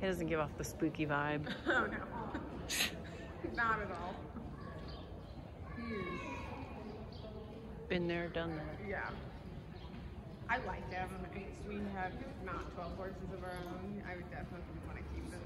He doesn't give off the spooky vibe. oh no. Not at all. He Been there, done that. yeah. I like them. If we have not 12 horses of our own, I would definitely want to keep them.